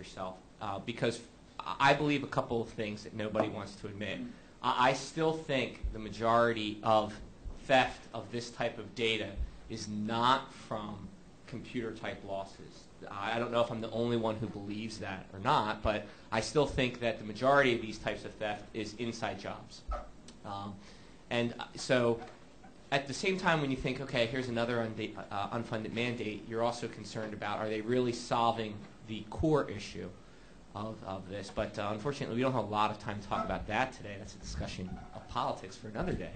yourself uh, because I believe a couple of things that nobody wants to admit. I I still think the majority of theft of this type of data is not from computer type losses. I don't know if I'm the only one who believes that or not, but I still think that the majority of these types of theft is inside jobs. Um, and uh, so at the same time, when you think, okay, here's another uh, unfunded mandate, you're also concerned about are they really solving the core issue of, of this? But uh, unfortunately, we don't have a lot of time to talk about that today. That's a discussion of politics for another day.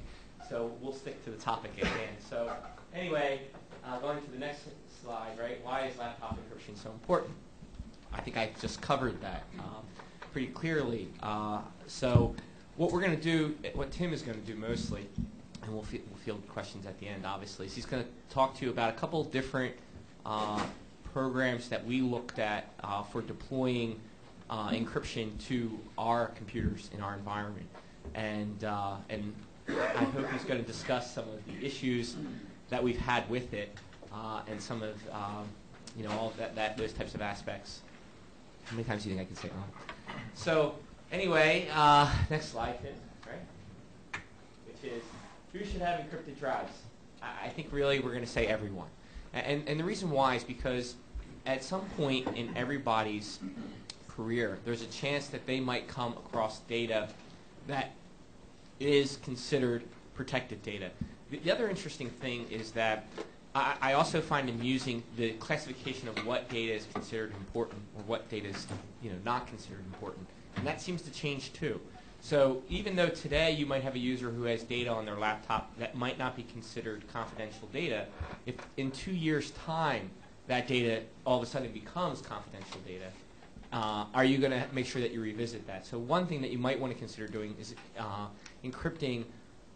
So we'll stick to the topic at hand. So anyway, uh, going to the next slide, right? Why is laptop encryption so important? I think I just covered that um, pretty clearly. Uh, so what we're going to do, what Tim is going to do mostly, and we'll, we'll field questions at the end, obviously. So he's going to talk to you about a couple different uh, programs that we looked at uh, for deploying uh, encryption to our computers in our environment. And, uh, and I hope he's going to discuss some of the issues that we've had with it uh, and some of um, you know all that, that those types of aspects. How many times do you think I can say that? So anyway, uh, next slide, Tim, right? Which is who should have encrypted drives? I, I think really we're going to say everyone. And, and the reason why is because at some point in everybody's career, there's a chance that they might come across data that is considered protected data. The, the other interesting thing is that I, I also find amusing the classification of what data is considered important or what data is you know, not considered important. And that seems to change too. So even though today you might have a user who has data on their laptop that might not be considered confidential data, if in two years' time that data all of a sudden becomes confidential data, uh, are you going to make sure that you revisit that? So one thing that you might want to consider doing is uh, encrypting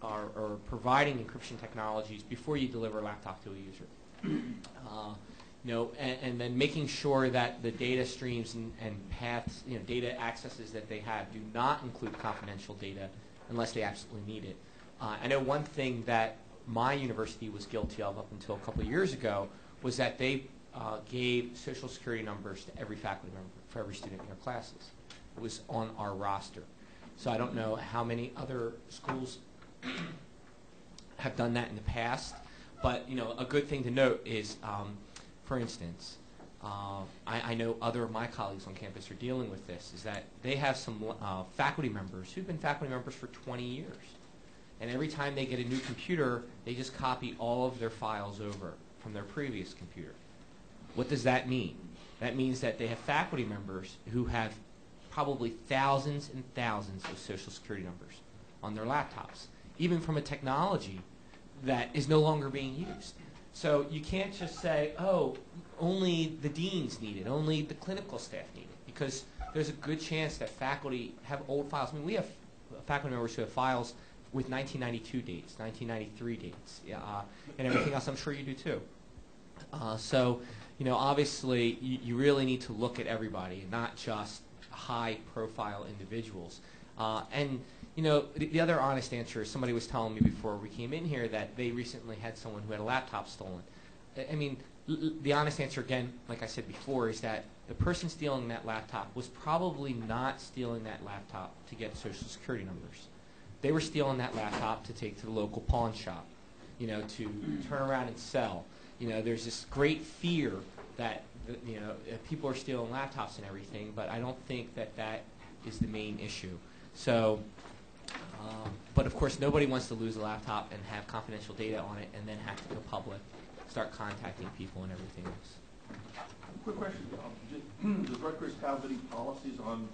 or, or providing encryption technologies before you deliver a laptop to a user. Uh, you know, and, and then making sure that the data streams and, and paths, you know, data accesses that they have do not include confidential data unless they absolutely need it. Uh, I know one thing that my university was guilty of up until a couple of years ago was that they uh, gave social security numbers to every faculty member for every student in their classes. It was on our roster. So I don't know how many other schools have done that in the past, but you know, a good thing to note is, um, for instance, uh, I, I know other of my colleagues on campus are dealing with this. Is that they have some uh, faculty members who've been faculty members for 20 years, and every time they get a new computer, they just copy all of their files over from their previous computer. What does that mean? That means that they have faculty members who have probably thousands and thousands of social security numbers on their laptops, even from a technology that is no longer being used. So you can't just say, oh, only the deans need it, only the clinical staff need it, because there's a good chance that faculty have old files. I mean, we have faculty members who have files with 1992 dates, 1993 dates, uh, and everything else. I'm sure you do too. Uh, so, you know, obviously, you, you really need to look at everybody, not just high-profile individuals. Uh, and you know, the, the other honest answer is somebody was telling me before we came in here that they recently had someone who had a laptop stolen. I, I mean, the honest answer again, like I said before, is that the person stealing that laptop was probably not stealing that laptop to get social security numbers. They were stealing that laptop to take to the local pawn shop, you know, to turn around and sell. You know, there's this great fear that you know people are stealing laptops and everything, but I don't think that that is the main issue. So, um, but of course, nobody wants to lose a laptop and have confidential data on it, and then have to go public, start contacting people and everything else. Quick question, um, does Rutgers have any policies on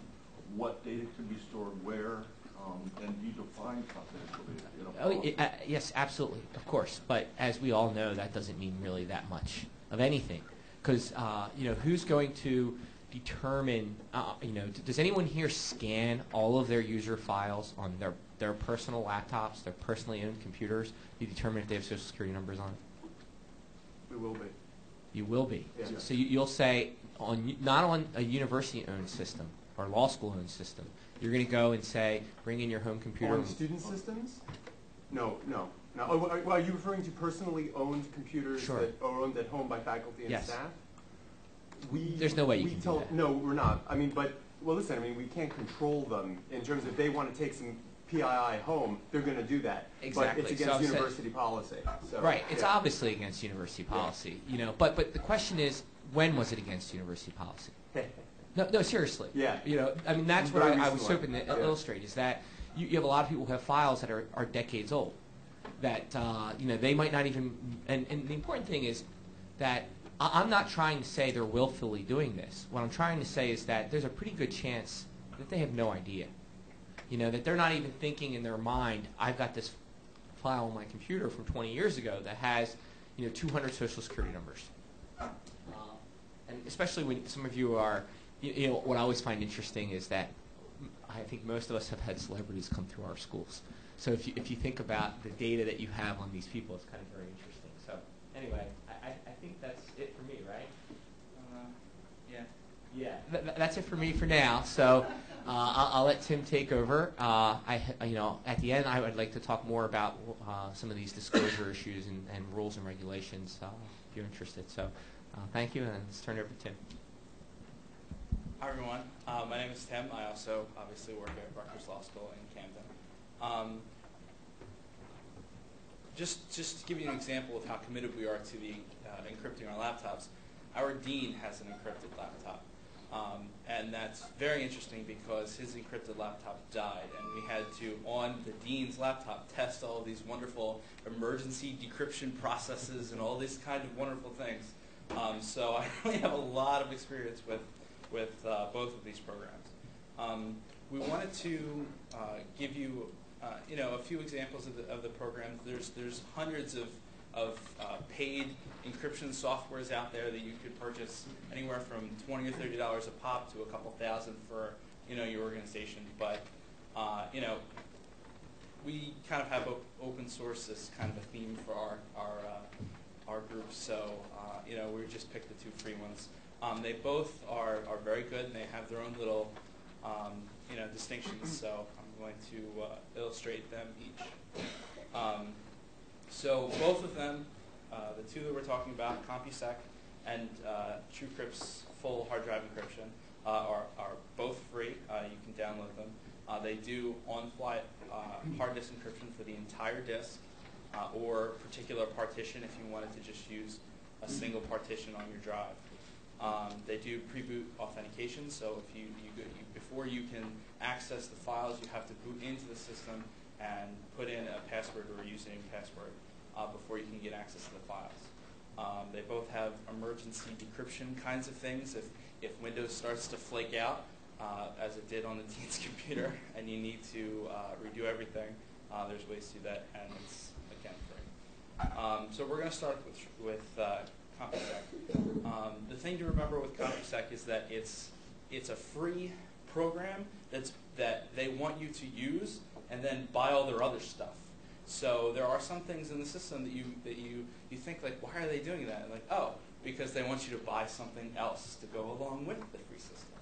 what data can be stored where, um, and you define confidential data in a Oh, policy? uh, yes, absolutely, of course. But as we all know, that doesn't mean really that much of anything, because uh, you know who's going to determine? Uh, you know, d- does anyone here scan all of their user files on their their personal laptops, their personally owned computers? You determine if they have social security numbers on it. We will be. You will be. Yeah. So you, you'll say on not on a university-owned system or law school-owned system. You're going to go and say, bring in your home computer. On student systems? No, no. No. Oh, are, are you referring to personally owned computers Sure. that are owned at home by faculty and Yes. staff? we. There's no way you we can do tell- that. No, we're not. I mean, but, well, listen, I mean, we can't control them in terms of if they want to take some PII home, they're going to do that. Exactly. But it's against saying- university policy, so. Right, it's yeah. obviously against university policy, you know, but, but the question is, when was it against university policy? No, no, seriously. Yeah. You know, I mean, that's what I, I was hoping to. Yeah. illustrate, is that you, you have a lot of people who have files that are, are decades old, that, uh, you know, they might not even, and, and the important thing is that I, I'm not trying to say they're willfully doing this. What I'm trying to say is that there's a pretty good chance that they have no idea. You know, that they're not even thinking in their mind, I've got this file on my computer from 20 years ago that has, you know, 200 social security numbers. Uh, and especially when some of you are, you, you know, what I always find interesting is that I think most of us have had celebrities come through our schools. So if you, if you think about the data that you have on these people, it's kind of very interesting. So anyway, I, I, think that's it for me, right? Uh, yeah. Yeah, th- th- that's it for me for now. So uh, I'll, I'll let Tim take over. Uh, I, you know, at the end, I would like to talk more about uh, some of these disclosure issues and, and rules and regulations, uh, if you're interested. So uh, thank you, and let's turn it over to Tim. Hi, everyone. Uh, my name is Tim. I also obviously work at Rutgers Law School in Camden. Um, just, just to give you an example of how committed we are to the uh, encrypting our laptops, our dean has an encrypted laptop. Um, and that's very interesting because his encrypted laptop died, and we had to, on the dean's laptop, test all these wonderful emergency decryption processes and all these kind of wonderful things. Um, so I really have a lot of experience with, with uh, both of these programs. Um, we wanted to uh, give you, uh, you know, a few examples of the, of the programs. There's, there's hundreds of, of uh, paid encryption softwares out there that you could purchase anywhere from 20 or 30 dollars a pop to a couple thousand for, you know, your organization. But, uh, you know, we kind of have open source as kind of a theme for our our, uh, our group. So you know, we just picked the two free ones. Um, they both are, are very good, and they have their own little um, you know distinctions. So I'm going to uh, illustrate them each. Um, so both of them, uh, the two that we're talking about, CompuSec and uh, TrueCrypt's full hard drive encryption, uh, are, are both free. Uh, you can download them. Uh, they do on-fly uh, hard disk encryption for the entire disk, or particular partition if you wanted to just use a single partition on your drive. Um, they do pre-boot authentication, so if you, you, you before you can access the files, you have to boot into the system and put in a password or a username password uh, before you can get access to the files. Um, they both have emergency decryption kinds of things. If, if Windows starts to flake out, uh, as it did on the Dean's computer, and you need to uh, redo everything, uh, there's ways to do that, and it's, again, free. Um, so we're going to start with, with uh, CompuSec. Um, the thing to remember with CompuSec is that it's, it's a free program that's, that they want you to use and then buy all their other stuff. So there are some things in the system that you that you you think like, why are they doing that? And Like, oh, because they want you to buy something else to go along with the free system.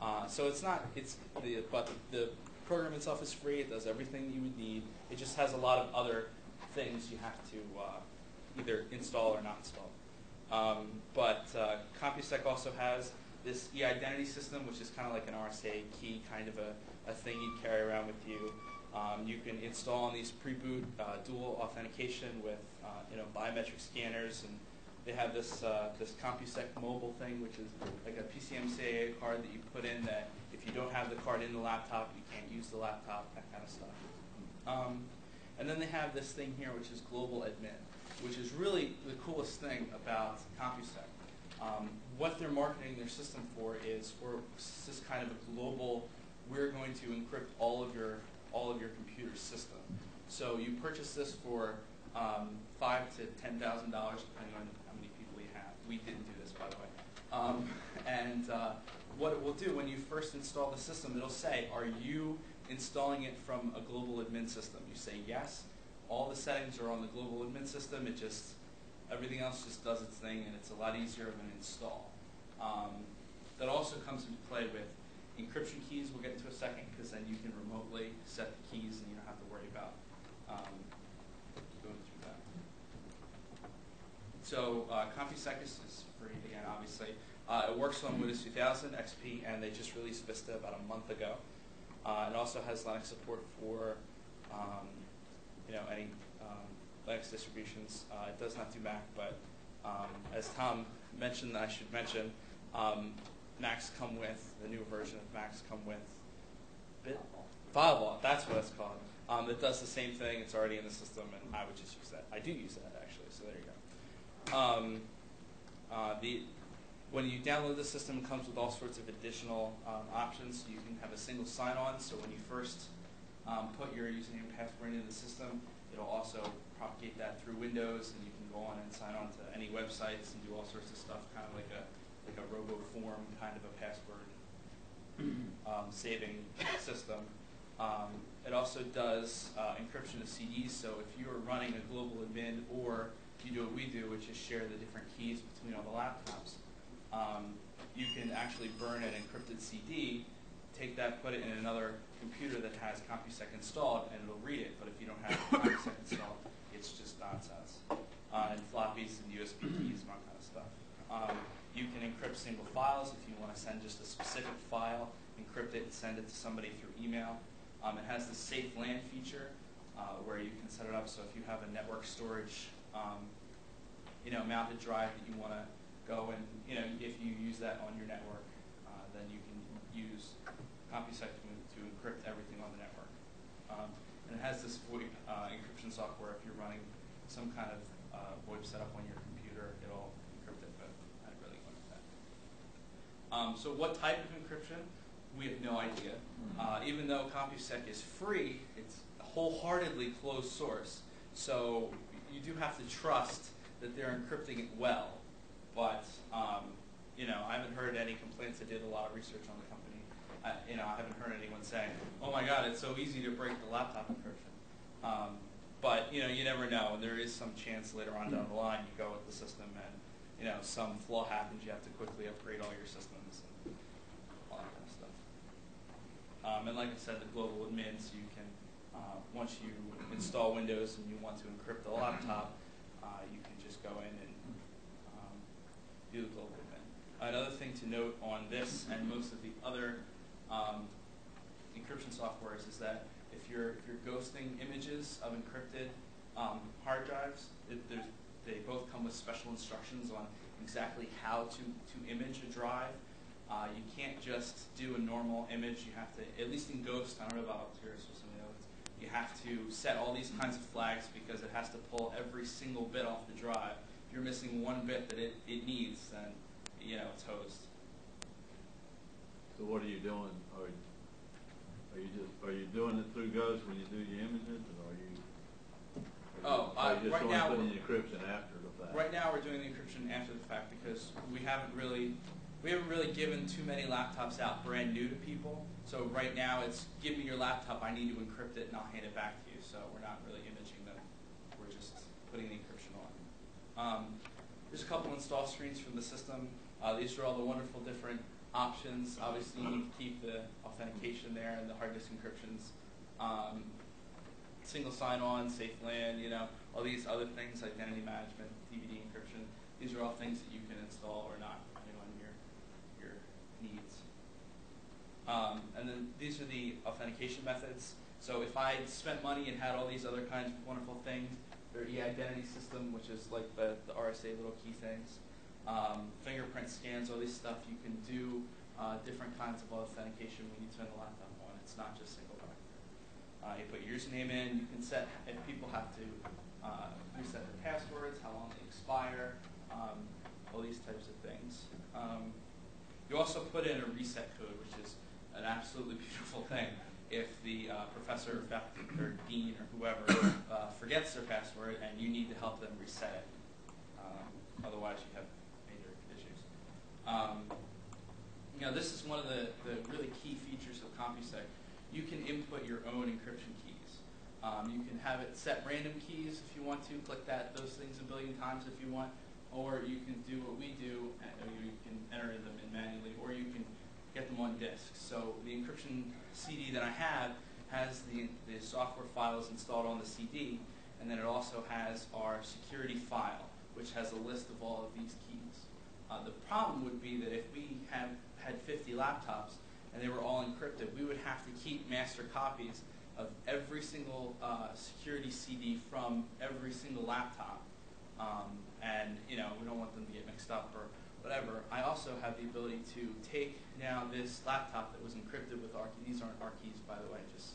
Uh, so it's not it's the but the program itself is free. It does everything you would need. It just has a lot of other things you have to uh, either install or not install. Um, but uh, CompuSec also has this e-identity system, which is kind of like an RSA key kind of a, a thing you'd carry around with you. Um, you can install on these pre-boot uh, dual authentication with uh, you know biometric scanners, and they have this uh, this CompuSec mobile thing, which is like a PCMCIA card that you put in. That if you don't have the card in the laptop, you can't use the laptop. That kind of stuff. Um, and then they have this thing here, which is Global Admin, which is really the coolest thing about CompuSec. Um, what they're marketing their system for is for this kind of a global. We're going to encrypt all of your all of your computer system. So you purchase this for um, five to ten thousand dollars, depending on how many people you have. We didn't do this, by the way. Um, and uh, what it will do when you first install the system, it'll say, "Are you installing it from a global admin system?" You say yes. All the settings are on the global admin system. It just everything else just does its thing, and it's a lot easier of an install. Um, that also comes into play with encryption keys. We'll get into a second because then you can remotely set the keys and you don't have to worry about um, going through that. So uh, CompuSec is, free again, obviously. Uh, it works on Windows 2000, XP, and they just released Vista about a month ago. Uh, it also has Linux support for um, you know any um, Linux distributions. Uh, it does not do Mac, but um, as Tom mentioned, I should mention um, Macs come with the new version of Macs come with Bit FileVault. That's what it's called. Um, it does the same thing. It's already in the system, and I would just use that. I do use that actually. So there you go. Um, uh, the when you download the system, it comes with all sorts of additional um, options. You can have a single sign-on. So when you first um, put your username and password into the system, it'll also propagate that through Windows, and you can go on and sign on to any websites and do all sorts of stuff, kind of like a like a RoboForm kind of a password um, saving system. Um, it also does uh, encryption of CDs. So if you are running a global admin, or you do what we do, which is share the different keys between all the laptops um, you can actually burn an encrypted CD, take that, put it in another computer that has CompuSec installed, and it'll read it. But if you don't have CompuSec installed, it's just nonsense. Uh, and floppies and USB keys and all kind of stuff. Um, you can encrypt single files if you want to send just a specific file, encrypt it and send it to somebody through email. Um, it has the safe LAN feature uh, where you can set it up so if you have a network storage um, you know, mounted drive that you want to go and, you know, if you use that on your network, uh, then you can use CompuSec encrypt everything on the network. Um, and it has this VoIP uh, encryption software. If you're running some kind of uh, VoIP setup on your computer, it'll encrypt it, but I really with that. Um, so what type of encryption? We have no idea. Uh, even though CompuSec is free, it's wholeheartedly closed source. So you do have to trust that they're encrypting it well. But um, you know, I haven't heard any complaints. I did a lot of research on the company. I, you know, I haven't heard anyone say, "Oh my God, it's so easy to break the laptop encryption." Um, but you know, you never know. And there is some chance later on down the line you go with the system and you know some flaw happens. You have to quickly upgrade all your systems and all that kind of stuff. Um, and like I said, the global admins, you can uh, once you install Windows and you want to encrypt the laptop, uh, you can just go in and do the global admin. Another thing to note on this and most of the other um, encryption softwares is that if you're if you're ghosting images of encrypted um, hard drives, it, they both come with special instructions on exactly how to, to image a drive. Uh, you can't just do a normal image. You have to, at least in Ghost, I don't know about Altiris or some of the others, you have to set all these kinds of flags because it has to pull every single bit off the drive if you're missing one bit that it, it needs, then you know it's hosed. So what are you doing? Are, are you just are you doing it through Ghost when you do your images, or are you? Are oh, you, are you just right now to put in the encryption after the fact? Right now, we're doing the encryption after the fact because we haven't really we haven't really given too many laptops out brand new to people. So right now, it's give me your laptop. I need to encrypt it, and I'll hand it back to you. So we're not really imaging them. We're just putting the encryption on. Um, there's a couple install screens from the system. Uh, these are all the wonderful different options. Obviously, you need to keep the authentication there and the hard disk encryptions. Um, single sign-on, safe LAN, you know, all these other things, identity management, DVD encryption. These are all things that you can install or not, depending on your your needs. Um, and then these are the authentication methods. So if I spent money and had all these other kinds of wonderful things, their e-identity system, which is like the, the RSA little key things, um, fingerprint scans, all these stuff. You can do uh, different kinds of authentication when you turn the laptop on. It's not just single factor. Uh, you put your username in. You can set if people have to uh, reset their passwords, how long they expire, um, all these types of things. Um, you also put in a reset code, which is an absolutely beautiful thing if the uh, professor or faculty or dean or whoever uh, forgets their password and you need to help them reset it. Um, otherwise, you have. Um, you know, this is one of the, the really key features of CompuSec. You can input your own encryption keys. Um, you can have it set random keys if you want to. Click that those things a billion times if you want, or you can do what we do. And you can enter them in manually, or you can get them on disk. So the encryption CD that I have has the, the software files installed on the CD, and then it also has our security file, which has a list of all of these keys. Uh, the problem would be that if we have had 50 laptops and they were all encrypted, we would have to keep master copies of every single uh, security CD from every single laptop. Um, and you know, we don't want them to get mixed up or whatever. I also have the ability to take now this laptop that was encrypted with our these aren't our keys by the way, just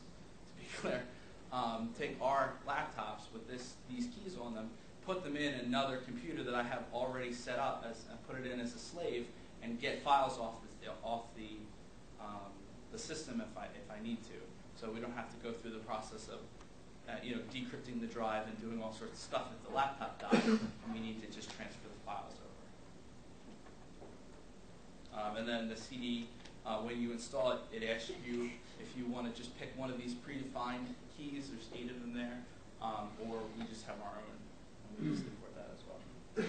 to be clear. Um, take our laptops with this these keys on them, put them in another computer that I have already set up as and put it in as a slave, and get files off the off the um, the system if I if I need to. So we don't have to go through the process of uh, you know decrypting the drive and doing all sorts of stuff if the laptop dies, and we need to just transfer the files over. Um, and then the CD, uh, when you install it, it asks you if you want to just pick one of these predefined keys. There's eight of them there, um, or we just have our own. We support that as well.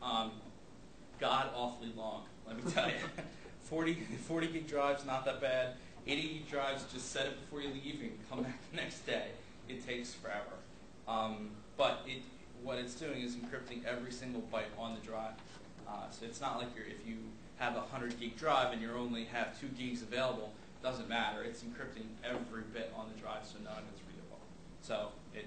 Um, God awfully long, let me tell you. 40, 40 gig drives, not that bad. 80 gig drives, just set it before you leave and come back the next day. It takes forever. Um, but it, what it's doing is encrypting every single byte on the drive. Uh, so it's not like if you have a 100 gig drive and you only have 2 gigs available, doesn't matter. It's encrypting every bit on the drive so none of it's readable. So it.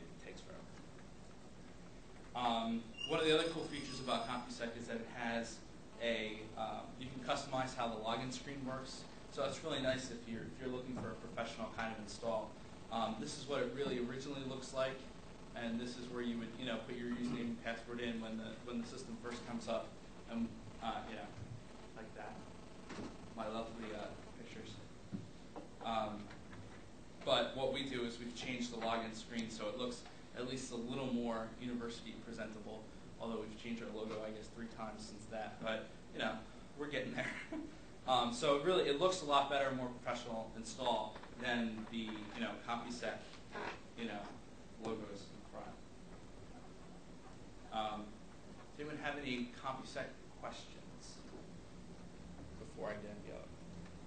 Um, one of the other cool features about CompuSec is that it has a, um, you can customize how the login screen works. So it's really nice if you're, if you're looking for a professional kind of install. Um, this is what it really originally looks like, and this is where you would, you know, put your username and password in when the, when the system first comes up, and, uh, like that. My lovely uh, pictures. Um, but what we do is we've changed the login screen so it looks at least a little more university presentable. Although we've changed our logo, I guess, three times since that. But you know, we're getting there. um, so it really, it looks a lot better, more professional install than the you know CompuSec, you know, logos in front. Um, does anyone have any CompuSec questions before I get go?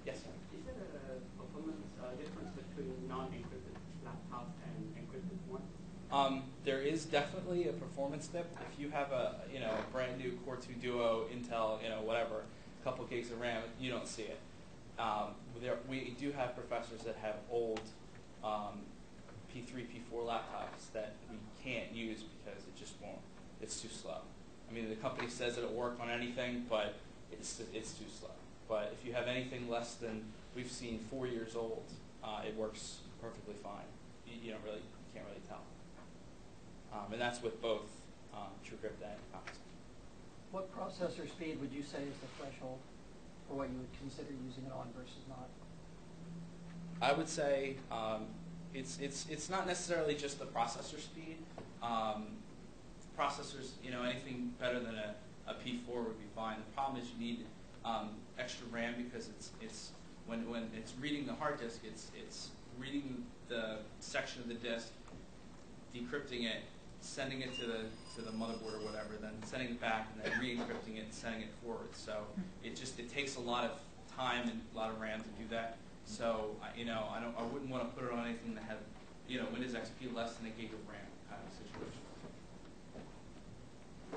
Yes, sir. Is there a performance uh, difference between non-encrypted laptop and encrypted one? Um, there is definitely a performance dip. If you have a you know a brand new Core 2 Duo, Intel, you know whatever, a couple gigs of RAM, you don't see it. Um, there, we do have professors that have old um, P3, P4 laptops that we can't use because it just won't. It's too slow. I mean, the company says it'll work on anything, but it's it's too slow. But if you have anything less than we've seen four years old, uh, it works perfectly fine. You, you don't really you can't really tell. Um, and that's with both um, TrueCrypt and CompuSec. What processor speed would you say is the threshold for what you would consider using it on versus not? I would say um, it's it's it's not necessarily just the processor speed. Um, processors, you know, anything better than a, a P4 would be fine. The problem is you need um, extra RAM because it's it's when when it's reading the hard disk, it's it's reading the section of the disk, decrypting it, sending it to the to the motherboard or whatever, then sending it back and then re-encrypting it and sending it forward. So it just it takes a lot of time and a lot of RAM to do that. So you know I don't I wouldn't want to put it on anything that had you know Windows XP less than a gig of RAM kind of situation.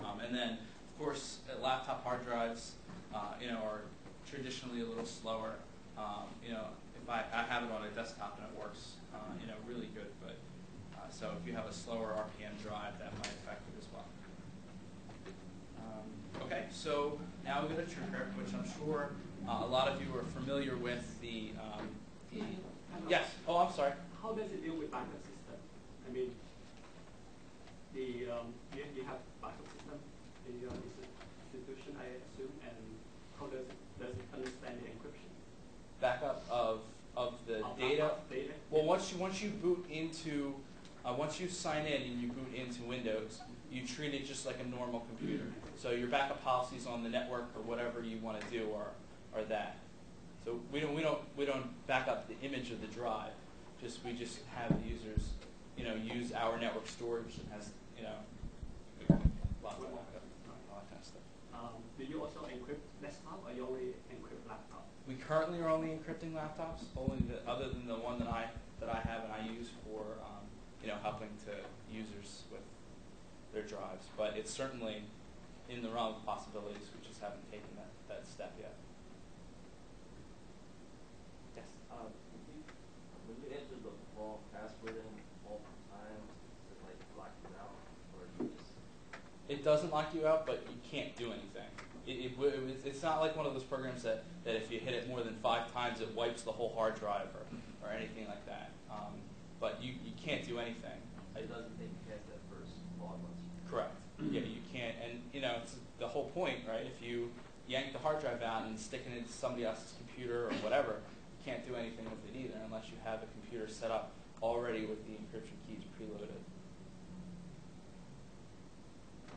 Um, and then of course uh, laptop hard drives uh, you know are traditionally a little slower. Um, you know if I, I have it on a desktop and it works uh, you know really good, but so if you have a slower RPM drive, that might affect it as well. Um, okay, so now we go to TrueCrypt, which I'm sure uh, a lot of you are familiar with. The, um, the yes. Oh, I'm sorry. How does it deal with backup system? I mean, the um, you, you have backup system in your institution, I assume, and how does it, does it understand the encryption? Backup of of the Of- data. of Data. Well, once you once you boot into uh, once you sign in and you boot into Windows, you treat it just like a normal computer. So your backup policies on the network or whatever you want to do are are that. So we don't we don't we don't back up the image of the drive. Just we just have the users, you know, use our network storage that has you know lots of backup, all that kind of stuff. Um, do you also encrypt desktop or you only encrypt laptop? We currently are only encrypting laptops, only the, other than the one that I that I have and I use for um, you know helping to users with their drives. But it's certainly in the realm of possibilities. We just haven't taken that, that step yet. Yes. Uh, when you, when you enter the wrong password in multiple times, does it like lock you out, or you just? It doesn't lock you out, but you can't do anything. It, it, it, it's not like one of those programs that, that if you hit it more than five times, it wipes the whole hard drive or, or anything like that. Um, but you, you can't do anything. It doesn't take you past that first log once. Correct. Yeah, you can't, and you know, it's the whole point, right? If you yank the hard drive out and stick it into somebody else's computer or whatever, you can't do anything with it either unless you have a computer set up already with the encryption keys preloaded.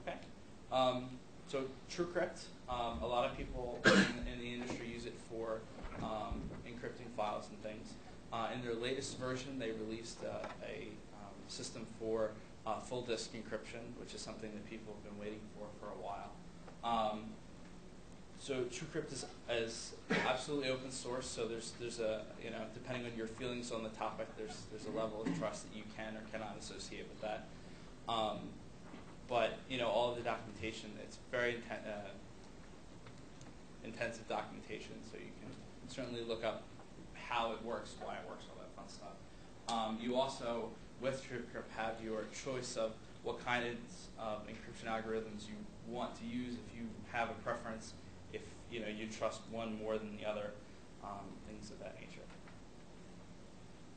Okay. Um, so TrueCrypt, um, a lot of people in, in the industry use it for um, encrypting files and things. Uh, in their latest version, they released uh, a um, system for uh, full disk encryption, which is something that people have been waiting for for a while. Um, so TrueCrypt is, is absolutely open source. So there's there's a you know depending on your feelings on the topic, there's there's a level of trust that you can or cannot associate with that. Um, but you know all of the documentation, it's very inten- uh, intensive documentation. So you can certainly look up how it works, why it works, all that fun stuff. Um, you also, with TrueCrypt, have your choice of what kinds of encryption algorithms you want to use. If you have a preference, if you know you trust one more than the other, um, things of that nature.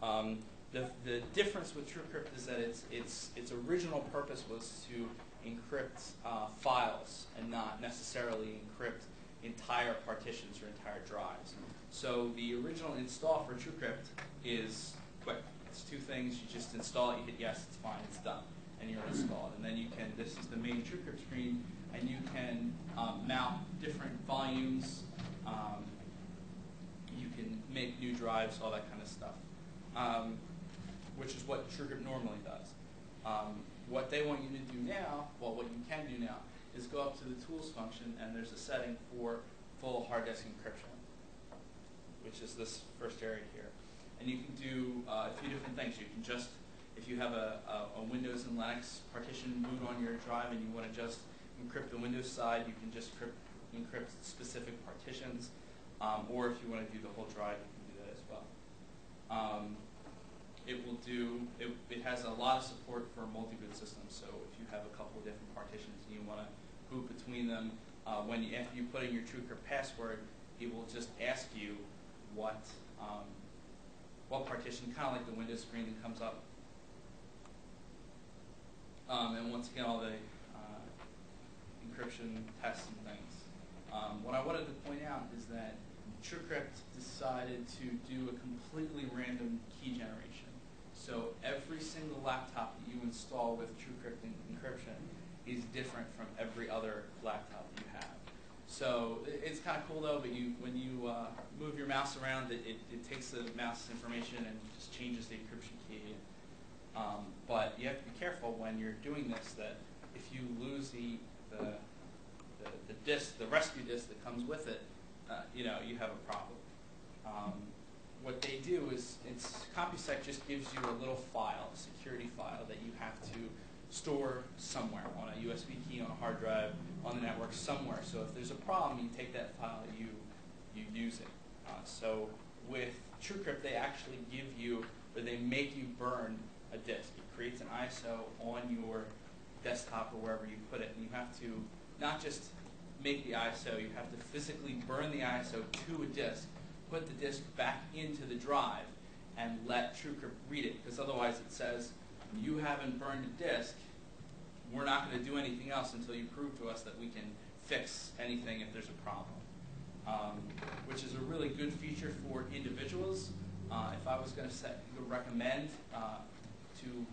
Um, the, the difference with TrueCrypt is that its, its, its original purpose was to encrypt uh, files and not necessarily encrypt entire partitions or entire drives. So the original install for TrueCrypt is quick. It's two things. You just install it, you hit yes, it's fine, it's done, and you're installed. And then you can, this is the main TrueCrypt screen, and you can um, mount different volumes. Um, you can make new drives, all that kind of stuff, um, which is what TrueCrypt normally does. Um, what they want you to do now, well, what you can do now, is go up to the tools function, and there's a setting for full hard disk encryption, which is this first area here. And you can do uh, a few different things. You can just, if you have a, a, a Windows and Linux partition boot on your drive and you want to just encrypt the Windows side, you can just crypt, encrypt specific partitions. Um, or if you want to do the whole drive, you can do that as well. Um, it will do, it, it has a lot of support for multi-boot systems. So if you have a couple of different partitions and you want to boot between them, uh, when you, after you put in your TrueCrypt password, it will just ask you what um, what partition, kind of like the Windows screen that comes up. Um, and once again, all the uh, encryption tests and things. Um, what I wanted to point out is that TrueCrypt decided to do a completely random key generation. So every single laptop that you install with TrueCrypt en- encryption is different from every other laptop you have. So it's kind of cool though, but you when you uh, move your mouse around, it, it, it takes the mouse information and just changes the encryption key. Um, but you have to be careful when you're doing this that if you lose the the, the, the disk, the rescue disk that comes with it, uh, you know, you have a problem. Um, what they do is, it's CompuSec just gives you a little file, a security file that you have to store somewhere on a USB key, on a hard drive, on the network, somewhere. So if there's a problem, you take that file, you you use it. Uh, so with TrueCrypt, they actually give you, or they make you burn a disk. It creates an ISO on your desktop or wherever you put it, and you have to not just make the ISO, you have to physically burn the ISO to a disk, put the disk back into the drive, and let TrueCrypt read it, because otherwise it says, you haven't burned a disk, we're not going to do anything else until you prove to us that we can fix anything if there's a problem. Um, which is a really good feature for individuals. Uh, if I was going to recommend uh, to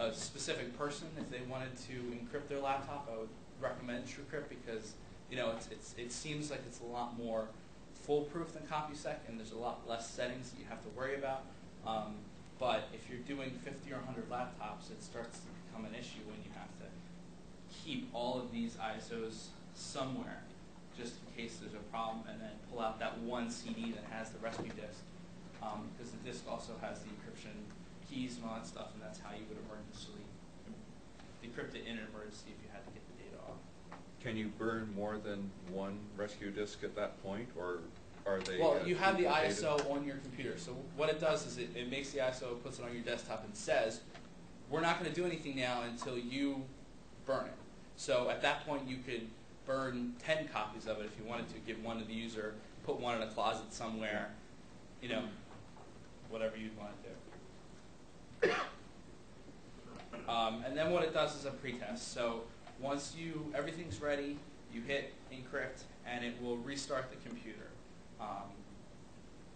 uh, a specific person, if they wanted to encrypt their laptop, I would recommend TrueCrypt because you know it's, it's, it seems like it's a lot more foolproof than CompuSec, and there's a lot less settings that you have to worry about. Um, but if you're doing 50 or 100 laptops, it starts to become an issue when you have to keep all of these ISOs somewhere just in case there's a problem, and then pull out that one CD that has the rescue disk. Um, because the disk also has the encryption keys and all that stuff, and that's how you would emergency decrypt it in an emergency if you had to get the data off. can you burn more than one rescue disk at that point, or are they? Well, uh, you have the? ISO on your computer. So what it does is it, it makes the ISO, puts it on your desktop, and says, "We're not going to do anything now until you burn it." So at that point, you could burn ten copies of it if you wanted to. Give one to the user, put one in a closet somewhere, you know, whatever you'd want to do. Um, and then what it does is a pretest. So once you everything's ready, you hit encrypt, and it will restart the computer. Um,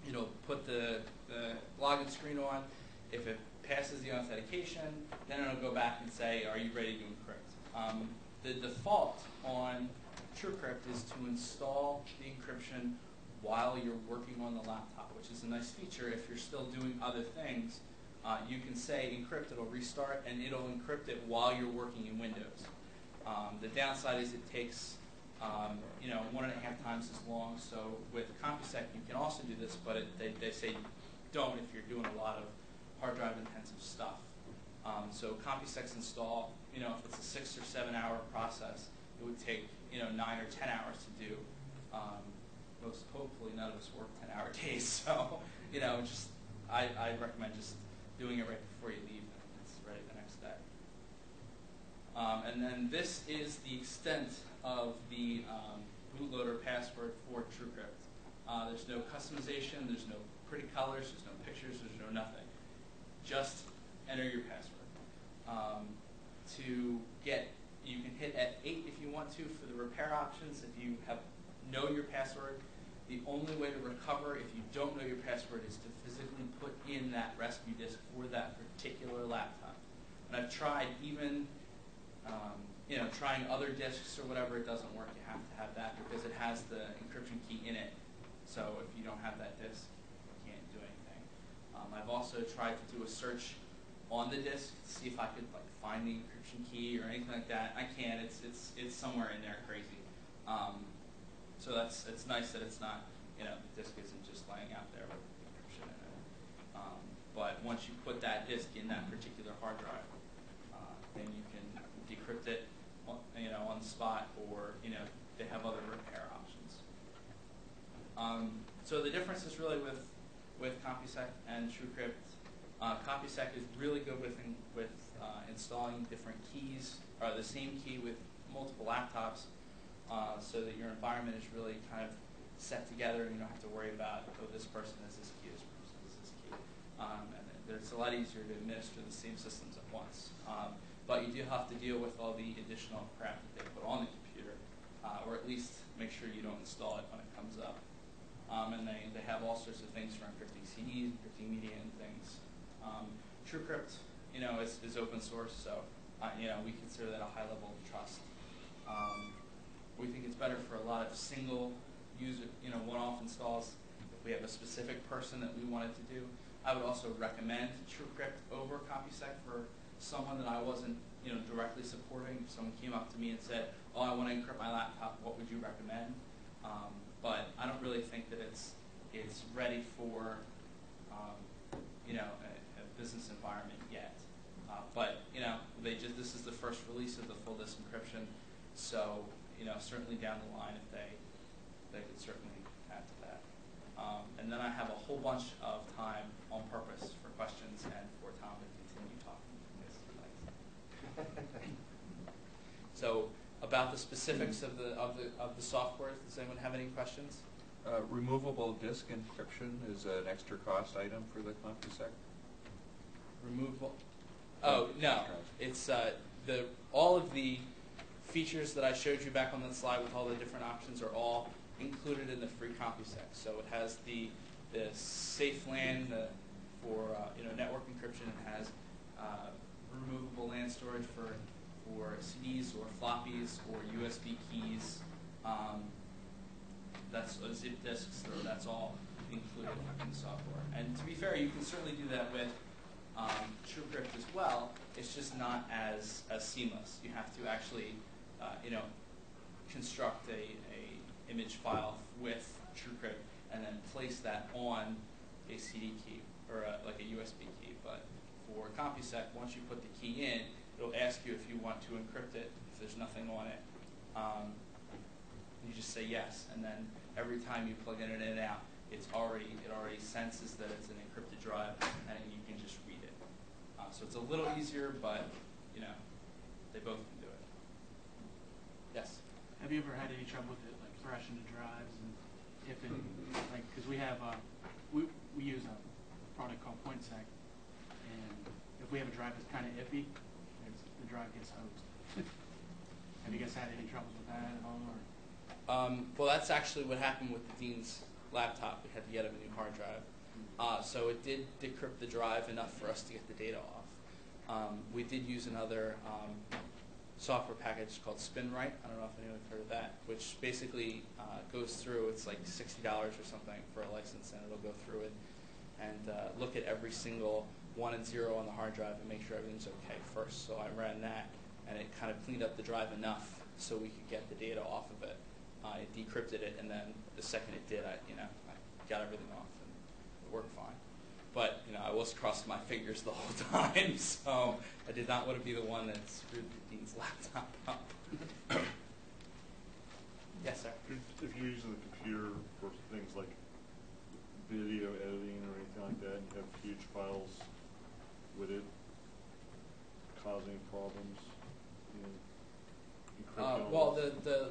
you know, put the, the login screen on. If it passes the authentication, then it'll go back and say, are you ready to encrypt? Um, the default on TrueCrypt is to install the encryption while you're working on the laptop, which is a nice feature. If you're still doing other things, uh, you can say encrypt, it'll restart, and it'll encrypt it while you're working in Windows. Um, the downside is it takes um, you know, one and a half times as long. So with CompuSec, you can also do this, but it, they, they say don't if you're doing a lot of hard drive intensive stuff. Um, so CompuSec's install, you know, if it's a six or seven hour process, it would take, you know, nine or ten hours to do. Um, most hopefully none of us work 10 hour days. So, you know, just, I, I recommend just doing it right before you leave and it's ready the next day. Um, and then this is the extent of the um, bootloader password for TrueCrypt. Uh, there's no customization, there's no pretty colors, there's no pictures, there's no nothing. Just enter your password. Um, to get, you can hit F8 if you want to for the repair options. If you have know your password, the only way to recover if you don't know your password is to physically put in that rescue disk for that particular laptop. And I've tried even um, you know, trying other disks or whatever, it doesn't work. You have to have that because it has the encryption key in it. So if you don't have that disk, you can't do anything. Um, I've also tried to do a search on the disk to see if I could like find the encryption key or anything like that. I can't. It's it's it's somewhere in there crazy. Um, so that's it's nice that it's not you know the disk isn't just laying out there with the encryption in it. Um, but once you put that disk in that particular hard drive, uh, then you decrypt it you know, on the spot, or you know, they have other repair options. Um, so the difference is really with with CompuSec and TrueCrypt. Uh, is really good with in, with uh, installing different keys, or the same key with multiple laptops, uh, so that your environment is really kind of set together, and you don't have to worry about oh this person has this key, this person has this key, um, and it's a lot easier to administer the same systems at once. Um, but you do have to deal with all the additional crap that they put on the computer, uh, or at least make sure you don't install it when it comes up. Um, and they, they have all sorts of things for encrypting CDs, encrypting media, and things. Um, TrueCrypt, you know, is, is open source, so uh, you know we consider that a high level of trust. Um, we think it's better for a lot of single user, you know, one-off installs. If we have a specific person that we wanted to do, I would also recommend TrueCrypt over CompuSec for someone that I wasn't, you know, directly supporting. If someone came up to me and said, "Oh, I want to encrypt my laptop. What would you recommend?" Um, but I don't really think that it's it's ready for, um, you know, a, a, business environment yet. Uh, but you know, they just this is the first release of the full disk encryption, so you know, certainly down the line, if they they could certainly add to that. Um, and then I have a whole bunch of time on purpose for questions and for Tom to continue talking. So about the specifics of the of the of the software, does anyone have any questions? Uh, removable disk encryption is an extra cost item for the CompuSec? Removable? Oh no, it's uh, the all of the features that I showed you back on the slide with all the different options are all included in the free CompuSec. So it has the the safe LAN the, for uh, you know network encryption. It has uh, removable LAN storage for for CDs or floppies or USB keys. Um, that's uh, zip disks. So that's all included in the software. And to be fair, you can certainly do that with um, TrueCrypt as well. It's just not as as seamless. You have to actually, uh, you know, construct a, a image file with TrueCrypt and then place that on a CD key or a, like a USB key. But for CompuSec, once you put the key in, it'll ask you if you want to encrypt it if there's nothing on it, Um, you just say yes, and then every time you plug in and in and out, it's already it already senses that it's an encrypted drive, and you can just read it. Uh, so it's a little easier, but you know, they both can do it. Yes. Have you ever had any trouble with it, like crashing the drives and if it, like, because we have, uh, we, we use a product called PointSec, and if we have a drive that's kind of iffy, drive gets hosed. have you guys had any troubles with that at all, or? Um, well, that's actually what happened with the dean's laptop. We had to get him a new hard drive. Uh, so it did decrypt the drive enough for us to get the data off. Um, we did use another um, software package called SpinRite. I don't know if anyone's heard of that, which basically uh, goes through. It's like sixty dollars or something for a license, and it'll go through it and uh, look at every single one and zero on the hard drive and make sure everything's okay first. So I ran that, and it kind of cleaned up the drive enough so we could get the data off of it. It decrypted it, and then the second it did, I you know I got everything off, and it worked fine. But you know, I was crossing my fingers the whole time, so I did not want to be the one that screwed the dean's laptop up. yes, sir. If if you're using the computer for things like video editing or anything like that, and you have huge files, would it cause any problems? in Uh, well, the the